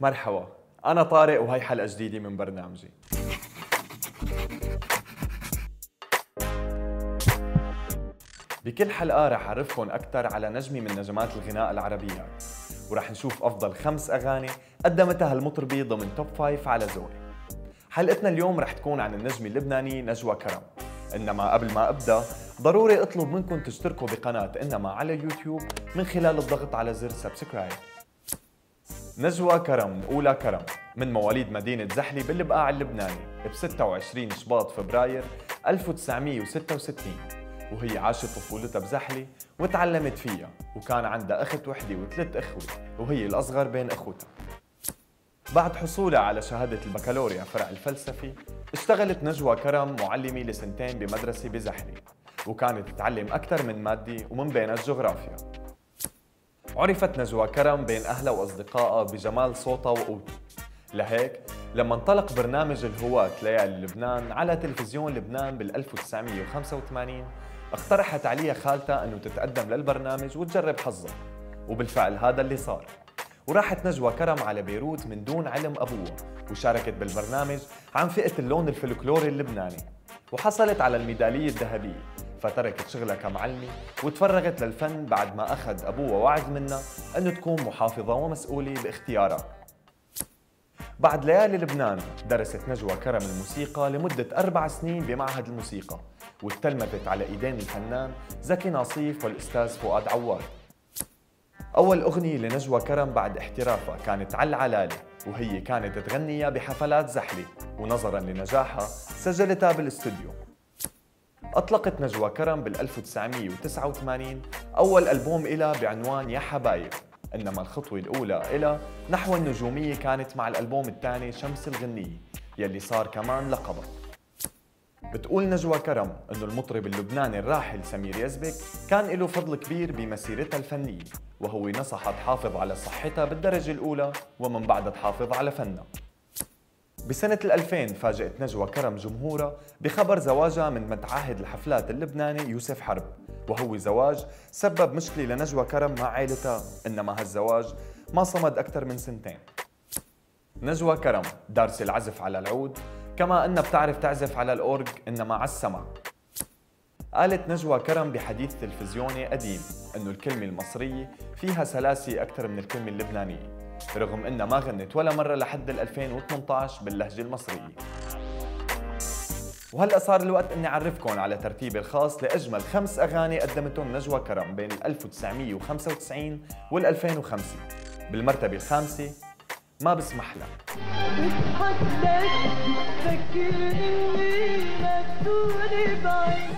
مرحبا. أنا طارق وهي حلقة جديدة من برنامجي. بكل حلقة رح أعرفكم أكثر على نجمة من نجمات الغناء العربية ورح نشوف أفضل خمس أغاني قدمتها هالمطربة ضمن توب فايف على ذوقي حلقتنا اليوم رح تكون عن النجم اللبناني نجوى كرم. إنما قبل ما أبدأ ضروري أطلب منكم تشتركوا بقناة إنما على اليوتيوب من خلال الضغط على زر سبسكرايب نجوى كرم أولى كرم. من مواليد مدينة زحلي بالبقاع اللبناني ب 26 شباط فبراير 1966 وهي عاشت طفولتها بزحلي وتعلمت فيها. وكان عندها أخت وحدة وثلاث أخوة وهي الأصغر بين أخوتها. بعد حصولها على شهادة البكالوريا فرع الفلسفي اشتغلت نجوى كرم معلمة لسنتين بمدرسة بزحلي. وكانت تتعلم أكثر من مادة ومن بينها الجغرافيا. عرفت نجوى كرم بين أهلها وأصدقائها بجمال صوتها وقوتها لهيك لما انطلق برنامج الهواة ليالي لبنان على تلفزيون لبنان بال 1985 اقترحت عليها خالتها أنه تتقدم للبرنامج وتجرب حظها. وبالفعل هذا اللي صار. وراحت نجوى كرم على بيروت من دون علم ابوها وشاركت بالبرنامج عن فئة اللون الفلكلوري اللبناني. وحصلت على الميدالية الذهبية. فتركت شغلها كمعلمة وتفرغت للفن بعد ما أخذ أبوها وعد منها أنه تكون محافظة ومسؤولة باختيارها بعد ليالي لبنان درست نجوى كرم الموسيقى لمدة أربع سنين بمعهد الموسيقى وتلمذت على إيدين الفنان زكي ناصيف والأستاذ فؤاد عواد أول أغنية لنجوى كرم بعد احترافها كانت على العلالة وهي كانت تغنيها بحفلات زحلة ونظرا لنجاحها سجلتها بالأستوديو. أطلقت نجوى كرم بال 1989 أول ألبوم إلها بعنوان يا حبايب. إنما الخطوة الأولى إلها نحو النجومية كانت مع الألبوم الثاني شمس الغنية يلي صار كمان لقبها بتقول نجوى كرم إنه المطرب اللبناني الراحل سمير يزبك كان له فضل كبير بمسيرتها الفنية وهو نصحها تحافظ على صحتها بالدرجة الأولى ومن بعدها تحافظ على فنها. بسنة 2000 فاجأت نجوى كرم جمهورها بخبر زواجها من متعهد الحفلات اللبناني يوسف حرب. وهو زواج سبب مشكلة لنجوى كرم مع عائلتها إنما هالزواج ما صمد أكثر من سنتين. نجوى كرم دارسة العزف على العود كما أنها بتعرف تعزف على الأورج إنما على السمع قالت نجوى كرم بحديث تلفزيوني قديم أنه الكلمة المصرية فيها سلاسة أكثر من الكلمة اللبنانية. رغم إنها ما غنت ولا مرة لحد 2018 باللهجة المصرية. وهلأ صار الوقت إني أعرفكم على ترتيبي الخاص لأجمل خمس أغاني قدمتهم نجوى كرم بين 1995 وال 2005 بالمرتبة الخامسة ما بسمح لك.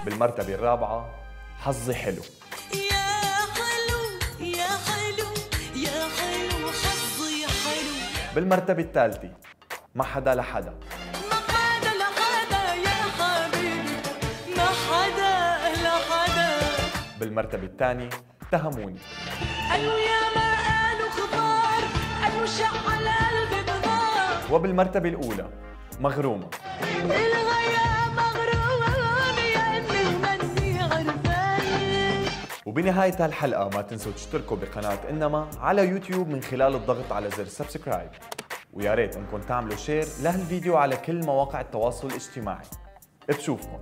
بالمرتبة الرابعة حظي حلو. بالمرتبة الثالثة. ما حدا لحدا ما حدا لحدا يا حبيبي. ما حدا لحدا بالمرتبة الثانية تهموني. قالوا يا ما قالوا خطار قالوا شعل قلبي بنار؟ وبالمرتبة الأولى مغرومة. وبنهاية هالحلقة ما تنسوا تشتركوا بقناة إنما على يوتيوب من خلال الضغط على زر subscribe. ويا ريت إنكم تعملوا share لهالفيديو على كل مواقع التواصل الاجتماعي. بشوفكم.